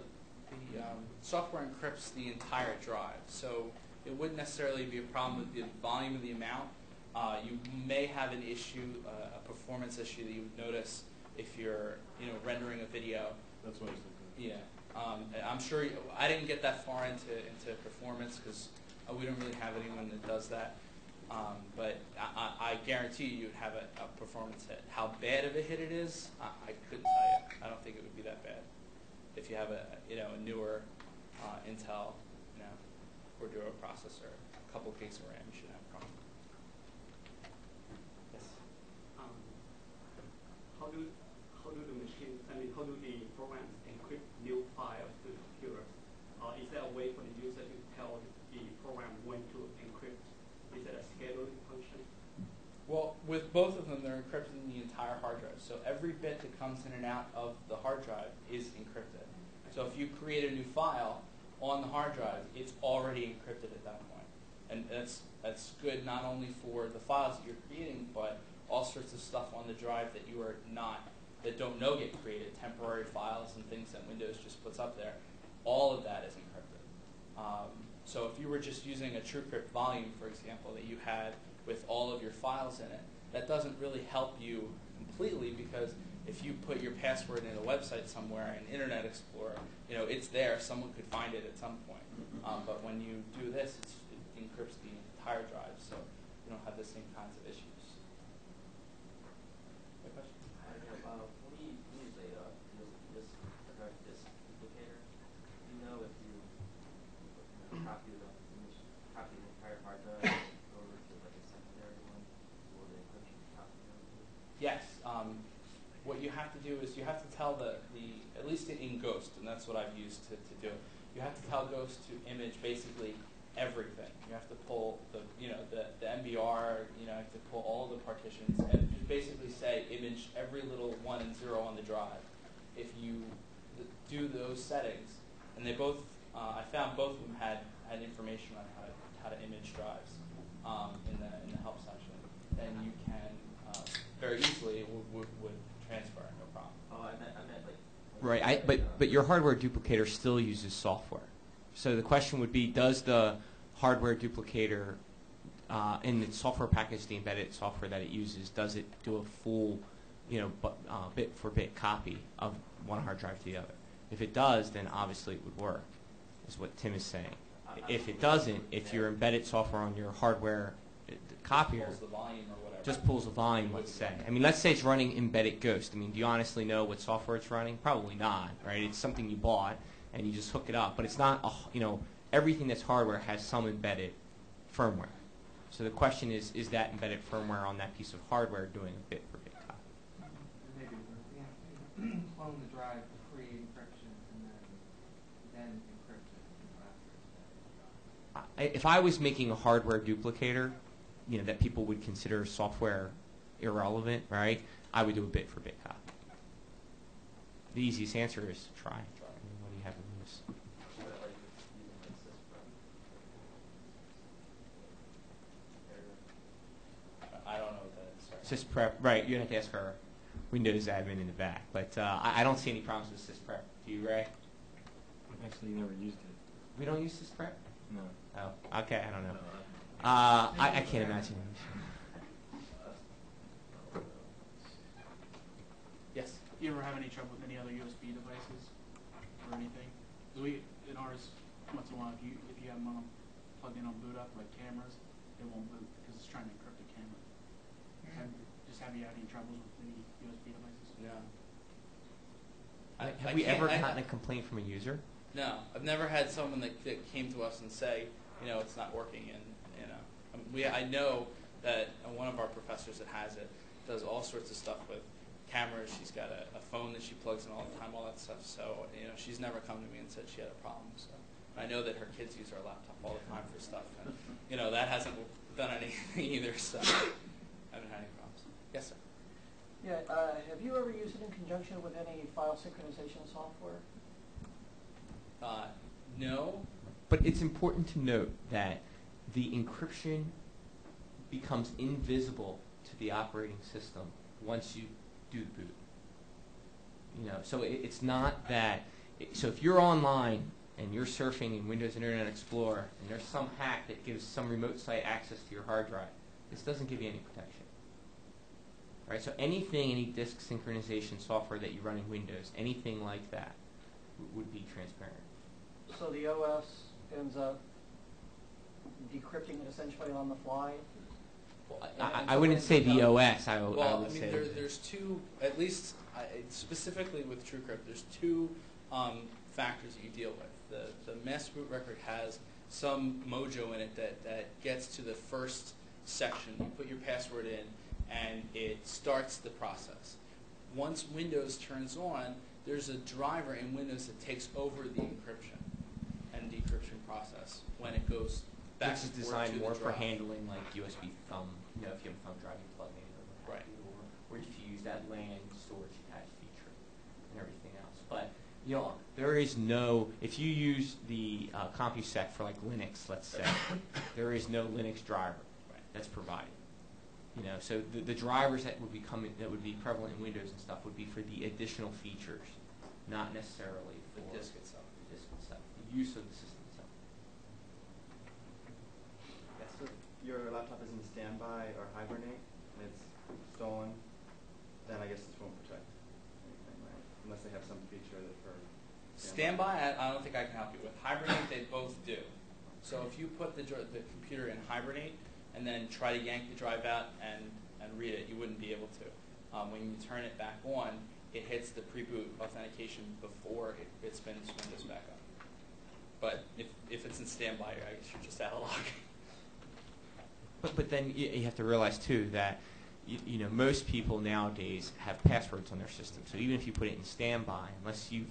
the um, software encrypts the entire drive, so it wouldn't necessarily be a problem with the volume of the amount. Uh, you may have an issue, uh, a performance issue that you would notice if you're, you know, rendering a video. That's what I was thinking. Yeah, um, I'm sure you, I didn't get that far into into performance because uh, we don't really have anyone that does that. Um, but I, I, I guarantee you, you'd have a, a performance hit. How bad of a hit it is, I, I couldn't tell you. I don't think it would be that bad if you have a you know a newer uh, Intel, you know, Core Duo processor, a couple gigs of RAM, you should have a problem. Yes. Um, how do how do the machine? I mean, how do the programs encrypt new files to the computer? Uh, is there a way for the user to tell the program when to encrypt? Is there a scheduling function? Well, with both of them, they're encrypting the entire hard drive. So every bit that comes in and out of the hard drive is encrypted. So if you create a new file on the hard drive, it's already encrypted at that point. And that's that's good not only for the files that you're creating, but all sorts of stuff on the drive that you are not that don't know get created, temporary files and things that Windows just puts up there. All of that is encrypted. Um, so if you were just using a TrueCrypt volume, for example, that you had with all of your files in it, that doesn't really help you completely because if you put your password in a website somewhere in Internet Explorer, you know it's there. Someone could find it at some point. Um, but when you do this, it's, it encrypts the entire drive, so you don't have the same kinds of issues. Good question. I don't know, uh, when you use a, uh, disk, disk, drive disk duplicator, do you know if you, you know, copy the, image, copy the entire hard drive over to like a secondary one, or the encryption copy over? Yes. Um, what you have to do is you have to tell the, the at least in, in Ghost, and that's what I've used to, to do. You have to tell Ghost to image basically everything. You have to pull the you know the, the MBR. You know, you have to pull all the partitions and just basically say image every little one and zero on the drive. If you do those settings, and they both, uh, I found both of them had had information on how to how to image drives um, in the in the help section. Then you can uh, very easily would, would, would transfer, no problem. Oh, I meant, I meant like. when Right, I, but, but your hardware duplicator still uses software. So the question would be, does the hardware duplicator uh, in the software package, the embedded software that it uses, does it do a full, you know, uh, bit for bit copy of one hard drive to the other? If it does, then obviously it would work, is what Tim is saying. If it doesn't, if your embedded software on your hardware uh, copier Pulls the volume or whatever. just pulls a volume, let's say. I mean, let's say it's running embedded Ghost. I mean, do you honestly know what software it's running? Probably not, right? It's something you bought and you just hook it up, but it's not, a, you know, everything that's hardware has some embedded firmware. So the question is, is that embedded firmware on that piece of hardware doing a bit for bit copy? Maybe, we have to clone the drive to create encryption and then, then encrypt it after it's I, if I was making a hardware duplicator, you know, that people would consider software irrelevant, right? I would do a bit for bit copy. The easiest answer is try. I mean, what do you have in this? I don't know what that is. SysPrep, right? You have to ask her. Windows admin in the back. But uh, I, I, don't see any problems with SysPrep. Do you, Ray? Actually, you never used it. We don't use SysPrep. No. Oh, okay. I don't know. No, uh, I, I can't imagine. Yes. You ever have any trouble with any other USB devices or anything? 'Cause we, in ours, once in a while, if you, if you have them on, plugged in on boot up, like cameras, it won't boot because it's trying to encrypt the camera. Have, just have you had any troubles with any USB devices? No. Have I we ever I- gotten a complaint from a user? No, I've never had someone that, that came to us and say, you know, it's not working, and you know, um, we I know that uh, one of our professors that has it does all sorts of stuff with cameras. She's got a, a phone that she plugs in all the time, all that stuff. So you know, she's never come to me and said she had a problem. So I know that her kids use our laptop all the time for stuff, and you know that hasn't done anything either. So I haven't had any problems. Yes, sir. Yeah, uh, have you ever used it in conjunction with any file synchronization software? Uh, no, But it's important to note that the encryption becomes invisible to the operating system once you do the boot. You know, so it, it's not that. It, so if you're online and you're surfing in Windows Internet Explorer and there's some hack that gives some remote site access to your hard drive, this doesn't give you any protection. Right? So anything, any disk synchronization software that you run in Windows, anything like that, would be transparent. So the OS ends up decrypting it essentially on the fly? well, And- I, I wouldn't say the OS. I, w- I Well, I, would mean, say there, there's two, at least I, specifically with TrueCrypt, there's two um, factors that you deal with. The, the master boot record has some mojo in it that, that gets to the first section. You put your password in, and it starts the process. Once Windows turns on, there's a driver in Windows that takes over the encryption and decryption process when it goes back Which is designed more for handling like USB thumb, you know, if you have a thumb drive, you plug in or Right. or, or if you use that LAN storage attached feature and everything else. But you know, there is no if you use the uh, CompuSec for like Linux, let's say, there is no Linux driver Right. that's provided. You know, so the, the drivers that would be coming that would be prevalent in Windows and stuff would be for the additional features, not necessarily for The disk itself. the disk itself, the use of the system itself. Yes, so if your laptop is in standby or hibernate and it's stolen, then I guess this won't protect anything, right? Unless they have some feature that for Standby, I, I don't think I can help you with. Hibernate, they both do. So if you put the, the computer in hibernate and then try to yank the drive out and, and read it, you wouldn't be able to. Um, when you turn it back on, it hits the pre-boot authentication before it, it spins Windows back up. But if, if it's in standby, I guess you're just out of luck. But, but then you, you have to realize too that you, you know most people nowadays have passwords on their system. So even if you put it in standby, unless you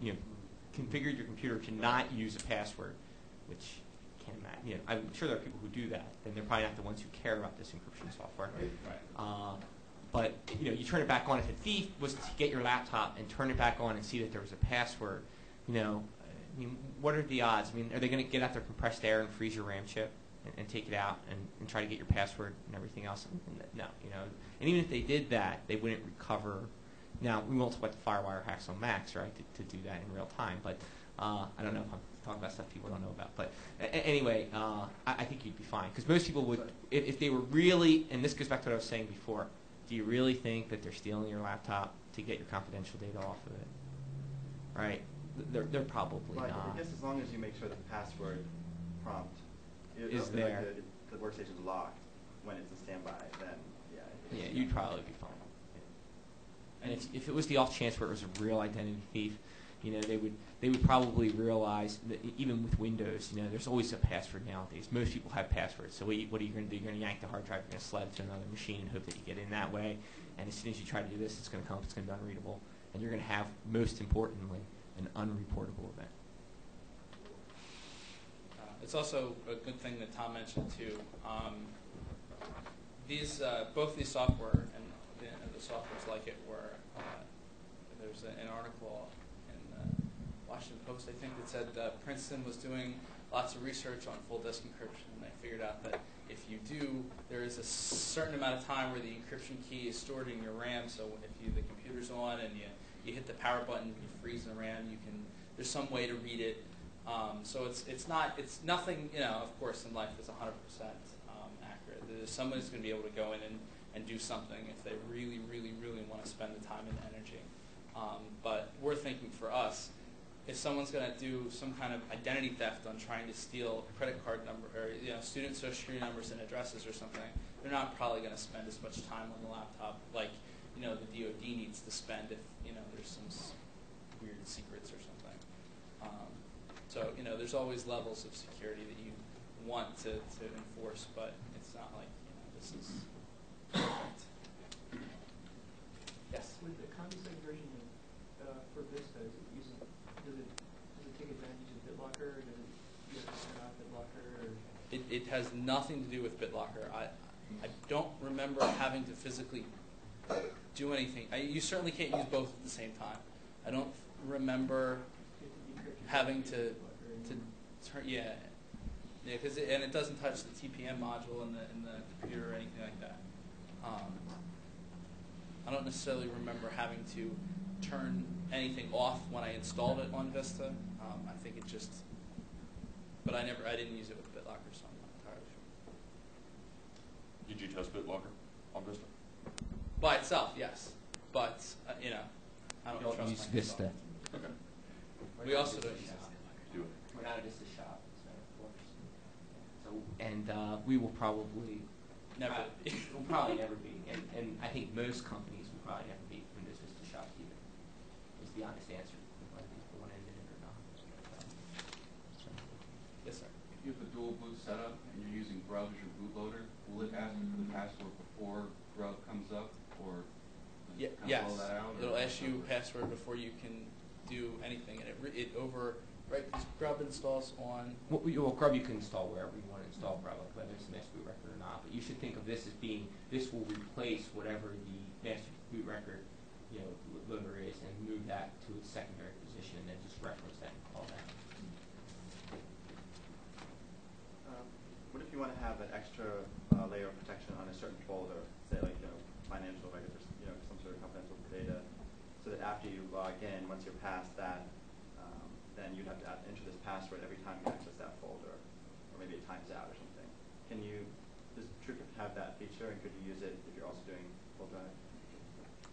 you know configured your computer to not use a password, which can't imagine. You know, I'm sure there are people who do that, and they're probably not the ones who care about this encryption software. Right. Uh, but you know, you turn it back on. If a thief was to get your laptop and turn it back on and see that there was a password, you know, I mean, what are the odds? I mean, are they going to get out their compressed air and freeze your RAM chip and, and take it out and, and try to get your password and everything else? And, and no, you know. And even if they did that, they wouldn't recover. Now we won't talk about the FireWire hacks on Macs, right? To, to do that in real time, but uh, I don't know if I'm talking about stuff people don't know about. But a- anyway, uh, I, I think you'd be fine because most people would, if, if they were really, and this goes back to what I was saying before. Do you really think that they're stealing your laptop to get your confidential data off of it? Right? They're, they're probably Right, not. I guess as long as you make sure the password prompt i- Is like there. The, the workstation's locked when it's in standby, then yeah. Yeah, you'd probably be fine. And if, if it was the off chance where it was a real identity thief, you know, they would they would probably realize that even with Windows, you know, there's always a password nowadays. Most people have passwords. So what, you, what are you going to do? You're going to yank the hard drive, you're going to slide it to another machine and hope that you get in that way. And as soon as you try to do this, it's going to come up, it's going to be unreadable, and you're going to have, most importantly, an unreportable event. Uh, It's also a good thing that Tom mentioned too. Um, these, uh, both these software and the, and the softwares like it were, uh, there's a- an article in the Washington Post, I think, that said uh, Princeton was doing lots of research on full disk encryption, and I figured out that if you do, there is a certain amount of time where the encryption key is stored in your RAM. So if you, the computer's on and you, you hit the power button, and you freeze the RAM. You can there's some way to read it. Um, so it's it's not it's nothing you know. Of course, in life is 100% um, accurate. There's who's going to be able to go in and, and do something if they really really really want to spend the time and energy. Um, but we're thinking for us, if someone's going to do some kind of identity theft on trying to steal credit card number or you know student social security numbers and addresses or something, they're not probably going to spend as much time on the laptop like you know the DoD needs to spend if you know there's some weird secrets or something. So you know there's always levels of security that you want to, to enforce, but it's not like you know this is perfect. Yes. With the CompuSec version of, uh, for Vista, is it using, does it, does it take advantage of BitLocker, or does it, you have to turn off BitLocker, or? It, it has nothing to do with BitLocker. I, I don't remember having to physically do anything. I, you certainly can't use both at the same time. I don't remember having to to turn yeah yeah because and it doesn't touch the TPM module in the in the computer or anything like that. Um, I don't necessarily remember having to turn anything off when I installed it on Vista. Um, I think it just, but I never I didn't use it with BitLocker, so I'm not entirely sure. Did you test BitLocker on Vista? By itself, yes, but uh, you know, I don't, We don't trust use my Vista. Okay. We also don't use Vista. Do it. We're not a Vista shop, so of course. So, and uh, we will probably Never. Uh, we'll probably never be, and, and I think most companies will probably never be Windows Vista shop either. Is the honest answer, whether people want to admit it or not. So, Yes, sir. If you have a dual boot setup and you're using Grub as your bootloader, will it ask you for the password before Grub comes up, or does Ye- it kind yes. of blow that out? or It'll ask you password before you can do anything, and it it over right because Grub installs on. Well, you- well, Grub you can install wherever you want to install Grub, like whether it's a master boot record or not. But you should think of this as being this will replace whatever the master boot record, you know, lo- loader is, and move that to its secondary position, and then just reference that and call that. Um, What if you want to have an extra uh, layer of protection on a certain folder, say like, you know, financial records or, s- you know, some sort of confidential data, so that after you log in, once you're past that, then you'd have to enter this password every time you access that folder, or maybe it times out or something. Can you, does TrueCrypt have that feature, and could you use it if you're also doing full drive?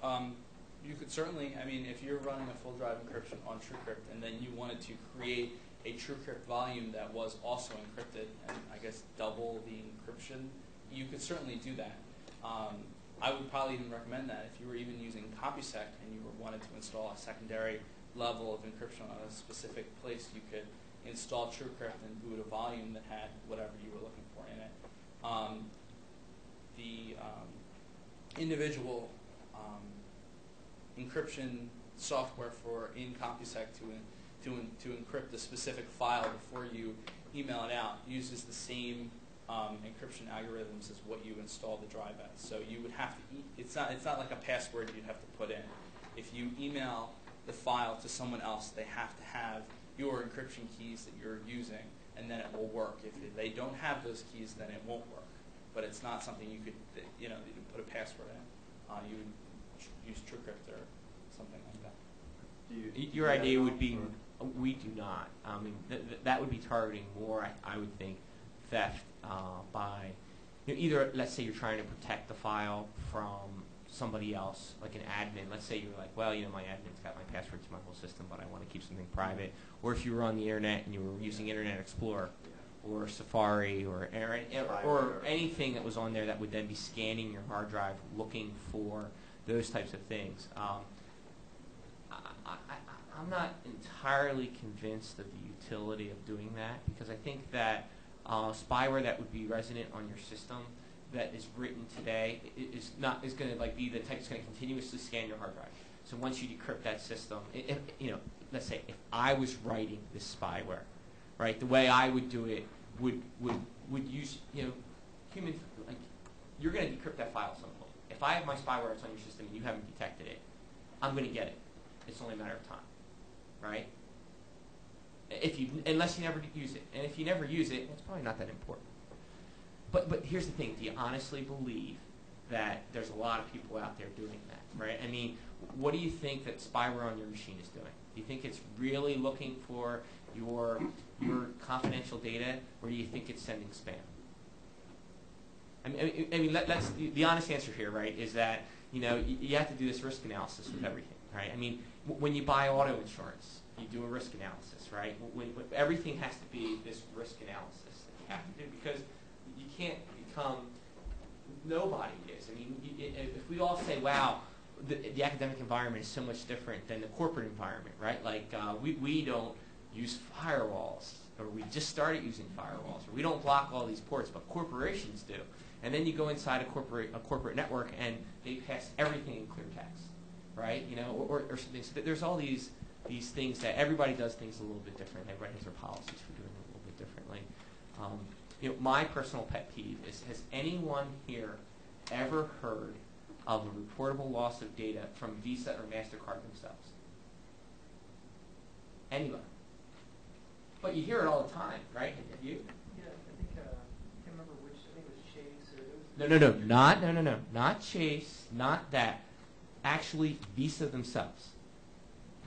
Um, you could certainly, I mean, if you're running a full drive encryption on TrueCrypt and then you wanted to create a TrueCrypt volume that was also encrypted and I guess double the encryption, you could certainly do that. Um, I would probably even recommend that if you were even using CompuSec and you wanted to install a secondary level of encryption on a specific place, you could install TrueCrypt and boot a volume that had whatever you were looking for in it. Um, the um, individual um, encryption software for in CompuSec to to to encrypt a specific file before you email it out uses the same um, encryption algorithms as what you install the drive as. So you would have to. E- it's not. It's not like a password you'd have to put in. If you email the file to someone else, they have to have your encryption keys that you're using, and then it will work. If they don't have those keys, then it won't work. But it's not something you could, you know, you put a password in. Uh, you would use TrueCrypt or something like that. Do you? Do Your you have idea that would be, or- we do not. I mean, th- th- that would be targeting more, I, I would think, theft uh, by, you know, either, let's say you're trying to protect the file from somebody else, like an admin. Let's say you're like, well, you know, my admin's got my password to my whole system, but I want to keep something private. Or if you were on the internet and you were using Internet Explorer, or Safari, or, or, or, anything that was on there that would then be scanning your hard drive, looking for those types of things. Um, I, I, I- I'm not entirely convinced of the utility of doing that because I think that uh, spyware that would be resident on your system that is written today is not is going to like be the type that's going to continuously scan your hard drive. So once you decrypt that system, if, you know, let's say if I was writing this spyware, right, the way I would do it would would would use you know human like you're going to decrypt that file at some point. If I have my spyware that's on your system and you haven't detected it, I'm going to get it. It's only a matter of time, right? If you unless you never use it, and if you never use it, it's probably not that important. But but here's the thing: Do you honestly believe that there's a lot of people out there doing that, right? I mean, what do you think that spyware on your machine is doing? Do you think it's really looking for your your confidential data, or do you think it's sending spam? I mean, I mean, let, us the honest answer here, right, is that you know you, you have to do this risk analysis with everything, right? I mean, when you buy auto insurance, you do a risk analysis, right? When, when everything has to be this risk analysis that you have to do because can't become nobody is. I mean, if we all say, "Wow." The, the, academic environment is so much different than the corporate environment, right? Like uh, we, we don't use firewalls, or we just started using firewalls, or we don't block all these ports, but corporations do. And then you go inside a corporate a corporate network and they pass everything in clear text, right? You know, or, or, or something. So there's all these these things that everybody does things a little bit different. Everybody has their policies for doing it a little bit differently. Um, you know, my personal pet peeve is: Has anyone here ever heard of a reportable loss of data from Visa or Mastercard themselves? Anybody? But you hear it all the time, right? Have you? Yeah, I think uh, I can't remember which. I think it was Chase or it was. No, no, no, not no, no, no, not Chase, not that. Actually, Visa themselves,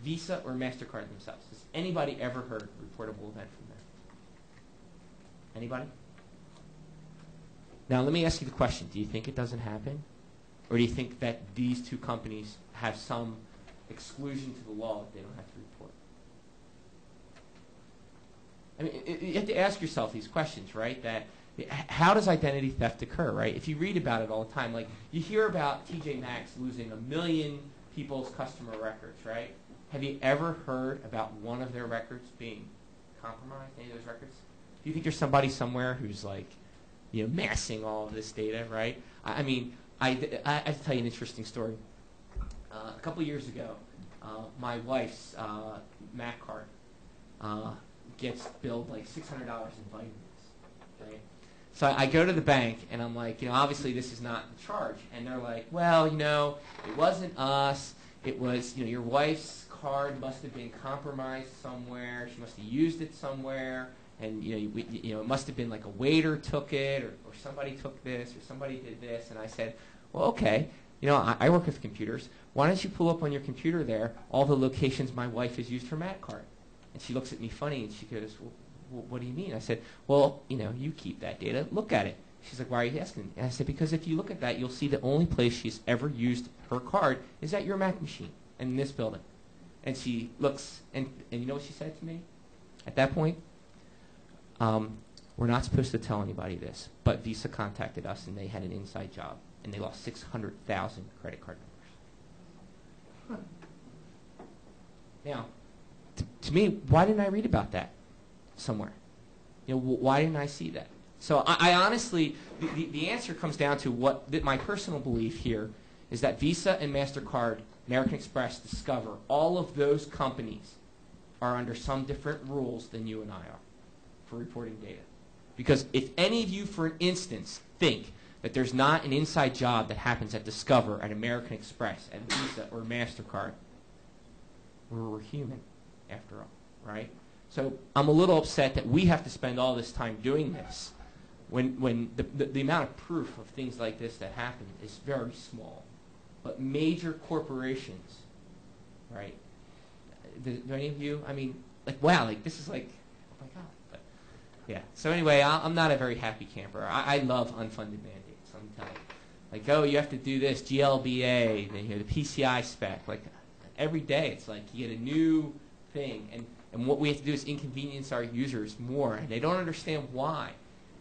Visa or Mastercard themselves. Has anybody ever heard a reportable event from them? Anybody? Now, let me ask you the question: Do you think it doesn't happen, or do you think that these two companies have some exclusion to the law that they don't have to report? I mean, it, you have to ask yourself these questions, right? That how does identity theft occur, right? If you read about it all the time, like you hear about TJ Maxx losing a million people's customer records, right? Have you ever heard about one of their records being compromised? Any of those records? Do you think there's somebody somewhere who's like, you know, massing all of this data, right? I, I mean, I, I, have to tell you an interesting story. Uh, a couple years ago, uh, my wife's uh, Mac card uh, gets billed like $600 in vitamins, right? So I go to the bank and I'm like, you know, obviously this is not the charge. And they're like, well, you know, it wasn't us. It was, you know, your wife's card must have been compromised somewhere. She must have used it somewhere. And, you know, we, you know, it must have been like a waiter took it or, or somebody took this or somebody did this. And I said, well, okay. You know, I, I work with computers. Why don't you pull up on your computer there all the locations my wife has used her Mac card? And she looks at me funny and she goes, well, what do you mean? I said, well, you know, you keep that data. Look at it. She's like, why are you asking? And I said, because if you look at that, you'll see the only place she's ever used her card is at your Mac machine in this building. And she looks, and, and you know what she said to me at that point? Um, we're not supposed to tell anybody this, but Visa contacted us and they had an inside job and they lost 600,000 credit card numbers. Now, t- to me, why didn't I read about that? somewhere? You know, why didn't I see that? So I, I honestly, the, the, the, answer comes down to what my personal belief here is that Visa and MasterCard, American Express, Discover, all of those companies are under some different rules than you and I are for reporting data. Because if any of you, for an instance, think that there's not an inside job that happens at Discover, at American Express, at Visa, or MasterCard, we're, we're human, after all, right? So I'm a little upset that we have to spend all this time doing this when, when the, the, the, amount of proof of things like this that happen is very small. But major corporations, right? Do, do any of you, I mean, like, wow, like this is like, oh my God. Yeah. So anyway, I, am not a very happy camper. I, I love unfunded mandates. I'm telling you. Like, oh, you have to do this, GLBA, then you the PCI spec. Like, every day it's like you get a new thing. And and what we have to do is inconvenience our users more, and they don't understand why.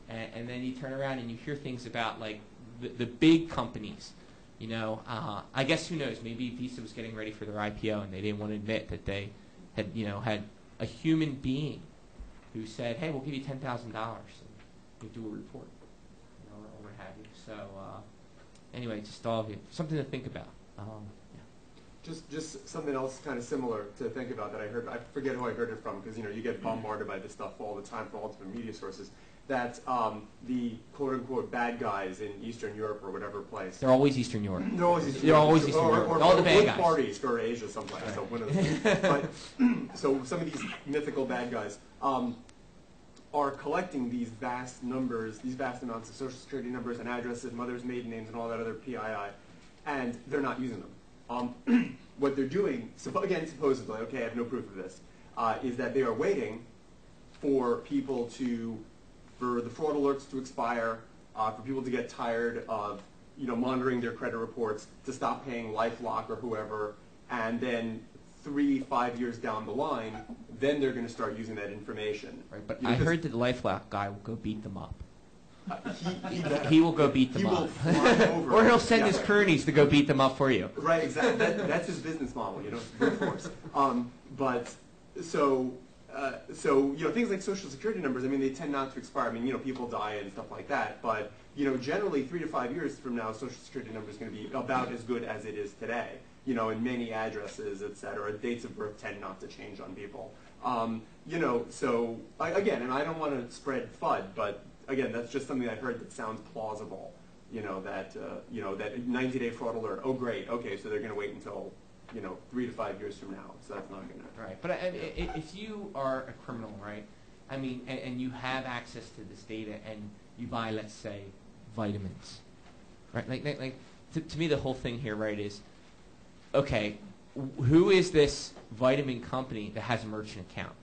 And, and then you turn around and you hear things about like the, the big companies. You know, uh, I guess who knows? Maybe Visa was getting ready for their IPO, and they didn't want to admit that they had, you know, had a human being who said, "Hey, we'll give you ten thousand dollars and you do a report," you know, or what have you. So, uh, anyway, just all of you, something to think about. Um, just just something else kind of similar to think about that I heard. I forget who I heard it from because you know you get bombarded by this stuff all the time from all different media sources. that um, the quote unquote bad guys in Eastern Europe or whatever place. They're always Eastern Europe. They're always Eastern They're Europe. always Eastern or, Europe. Or, All the bad guys. parties for Asia someplace. So, one of those. but, so some of these mythical bad guys um, are collecting these vast numbers, these vast amounts of social security numbers and addresses, mothers' maiden names, and all that other PII, and they're not using them. Um, what they're doing, again, supposedly, okay, I have no proof of this, uh, is that they are waiting for people to, for the fraud alerts to expire, uh, for people to get tired of, you know, monitoring their credit reports, to stop paying LifeLock or whoever, and then three, five years down the line, then they're going to start using that information. Right, but know, I heard that the LifeLock guy will go beat them up. Uh, he, He, he will go beat them he up. or he'll send Yeah. his cronies to go beat them up for you. Right, exactly. That, that's his business model, you know, brute force. Um, but so, uh, so you know, things like social security numbers. I mean, they tend not to expire. I mean, you know, people die and stuff like that. But you know, generally, three to five years from now, social security number is going to be about as good as it is today. You know, and many addresses, et cetera, dates of birth tend not to change on people. Um, you know, so I, again, and I don't want to spread FUD, but again, that's just something I heard that sounds plausible you know, that, uh, you know, that 90-day fraud alert, oh, great, okay, so they're going to wait until, you know, three to five years from now, so that's not going to. Right, but I, I, if you are a criminal, right? I mean, and, and you have access to this data, and you buy, let's say, vitamins, right? Like, like, like to, to me, the whole thing here, right, is okay. Who is this vitamin company that has a merchant account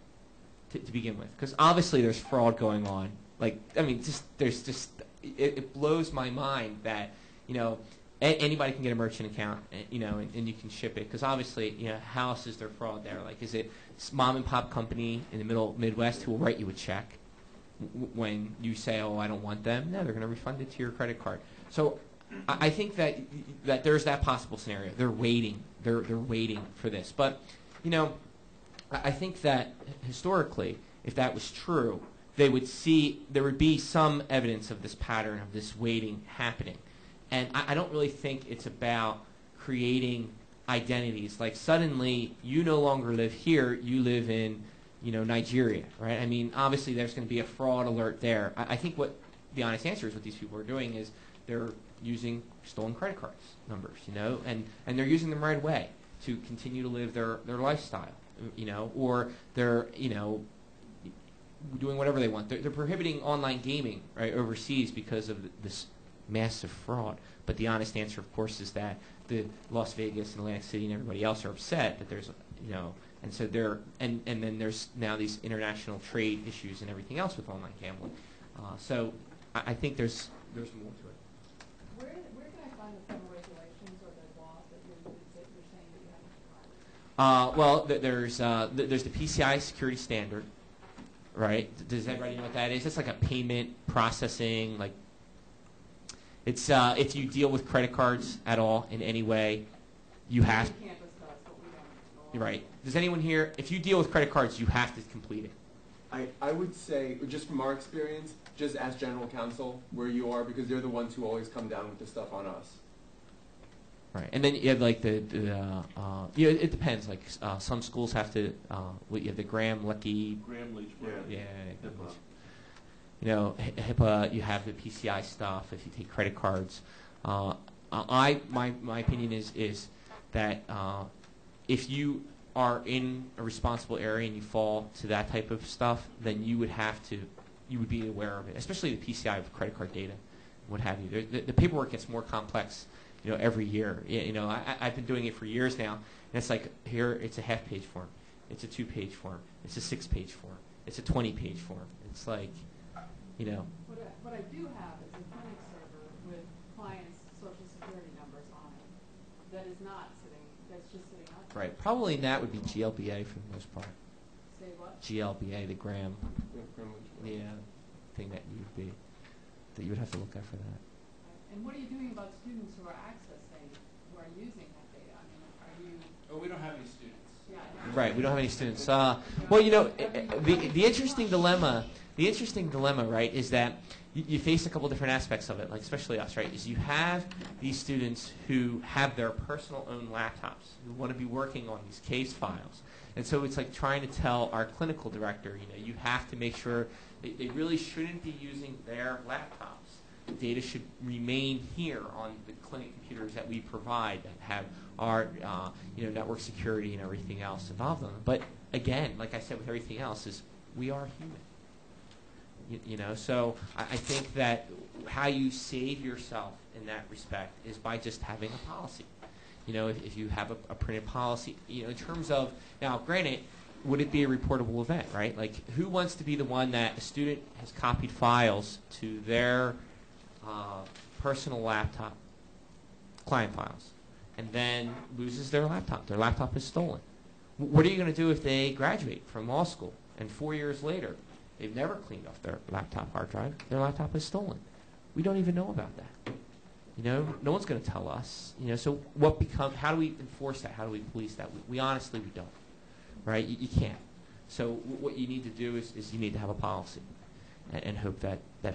to, to begin with? Because obviously, there's fraud going on. Like, I mean, just there's just it, it blows my mind that you know a- anybody can get a merchant account, eh, you know, and, and you can ship it. Because obviously, you know, how else is there fraud there? Like, is it mom and pop company in the middle Midwest who will write you a check w- when you say, "Oh, I don't want them"? No, they're going to refund it to your credit card. So, I, think that that there's that possible scenario. They're waiting. They're they're waiting for this. But, you know, I I think that historically, if that was true, they would see there would be some evidence of this pattern of this waiting happening. And I, I don't really think it's about creating identities. Like suddenly you no longer live here, you live in, you know, Nigeria, right? I mean, obviously there's going to be a fraud alert there. I, I think what the honest answer is what these people are doing is they're using stolen credit cards numbers, you know, and, and they're using them right away to continue to live their, their lifestyle, you know, or they're, you know, doing whatever they want. They're, they're prohibiting online gaming right overseas because of this massive fraud. But the honest answer, of course, is that the Las Vegas and Atlantic City and everybody else are upset that there's, you know, and so they're and and then there's now these international trade issues and everything else with online gambling. Uh, so I, I think there's there's more to it. Where, where can I find the federal regulations or the laws that you're, that you're saying that you have to comply with? Uh, well, th- there's uh, th- there's the PCI security standard, right? Does everybody know what that is? It's like a payment processing, like it's uh, if you deal with credit cards at all in any way, you have. Campus does, but we don't. You're right. Does anyone here, if you deal with credit cards, you have to complete it. I, I would say, just from our experience, just ask general counsel where you are, because they're the ones who always come down with the stuff on us. Right, and then you have like the, the uh, uh, yeah, it depends. Like uh, some schools have to, uh, what you have the Graham Lucky, Gramm-Leach, Yeah. yeah, HIPAA. you know, H- HIPAA. You have the PCI stuff if you take credit cards. Uh, I my my opinion is is that uh, if you are in a responsible area and you fall to that type of stuff, then you would have to, you would be aware of it, especially the PCI of credit card data, what have you. There, the, the paperwork gets more complex, you know, every year. You know, I, I- I've been doing it for years now, and it's like here, it's a half-page form, it's a two-page form, it's a six-page form, it's a twenty-page form. It's like, you know, What I, what I do have is a clinic server with clients' social security numbers on it that is not sitting, that's just sitting out there. right? Probably that would be GLBA for the most part. Say what? GLBA, the Graham, Yeah, Graham yeah, thing that you would be, that you would have to look at for that. And what are you doing about students who are accessing, who are using that data? I mean, are you, Oh, we don't have any students. yeah. Right, we don't have any students. Uh, well, you know, eh, eh, the the interesting dilemma, the interesting dilemma, right, is that you, you face a couple different aspects of it. Like especially us, right, is you have these students who have their personal own laptops who want to be working on these case files, and so it's like trying to tell our clinical director, you know, you have to make sure They, they really shouldn't be using their laptops. The data should remain here on the clinic computers that we provide that have our uh, you know network security and everything else involved in them. But again, like I said with everything else, is we are human. You, you know, so I, I think that how you save yourself in that respect is by just having a policy. You know, if, if you have a, a printed policy, you know, in terms of now, granted, would it be a reportable event, right? Like, who wants to be the one that a student has copied files to their uh, personal laptop, client files, and then loses their laptop? Their laptop is stolen. W- What are you going to do if they graduate from law school and four years later they've never cleaned off their laptop hard drive? Their laptop is stolen. We don't even know about that. You know, no one's going to tell us. You know, so what become? How do we enforce that? How do we police that? We, we honestly we don't, right? You, you can't. So w- what you need to do is, is you need to have a policy, and, and hope that that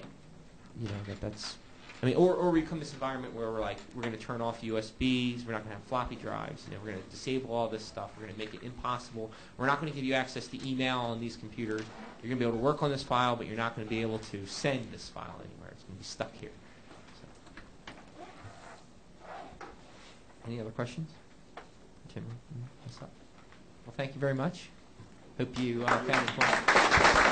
you know that that's. I mean, or, or we come to this environment where we're like, we're going to turn off USBs, we're not going to have floppy drives, you know, we're going to disable all this stuff, we're going to make it impossible. We're not going to give you access to email on these computers. You're going to be able to work on this file, but you're not going to be able to send this file anywhere. It's going to be stuck here. Any other questions? Tim, what's up? Well, thank you very much. Hope you uh, found it fun.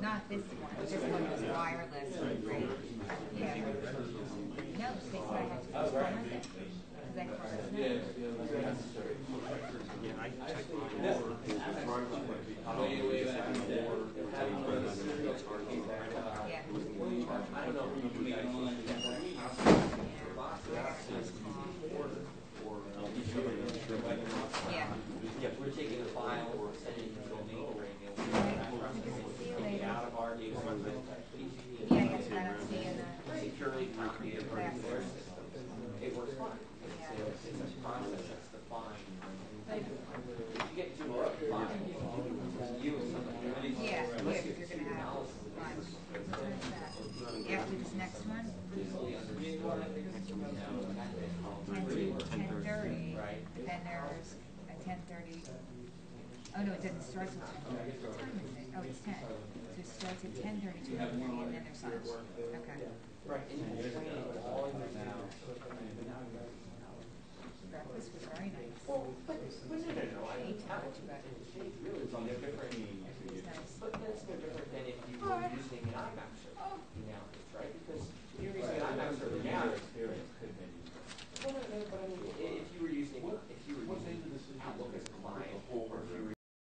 Not this one, this one was wireless, right? Yeah. No, they said I have to just run with it. Cause that Right. Ten years ago, it all now. Breakfast was very nice. Well, but, but no, no, no, I mean, that was back. It's on no different than you. But that's no different than if you were using an IMAX server now, right? Because you're using an IMAX server now. Well, no, no, but I mean, if you were using, if you were using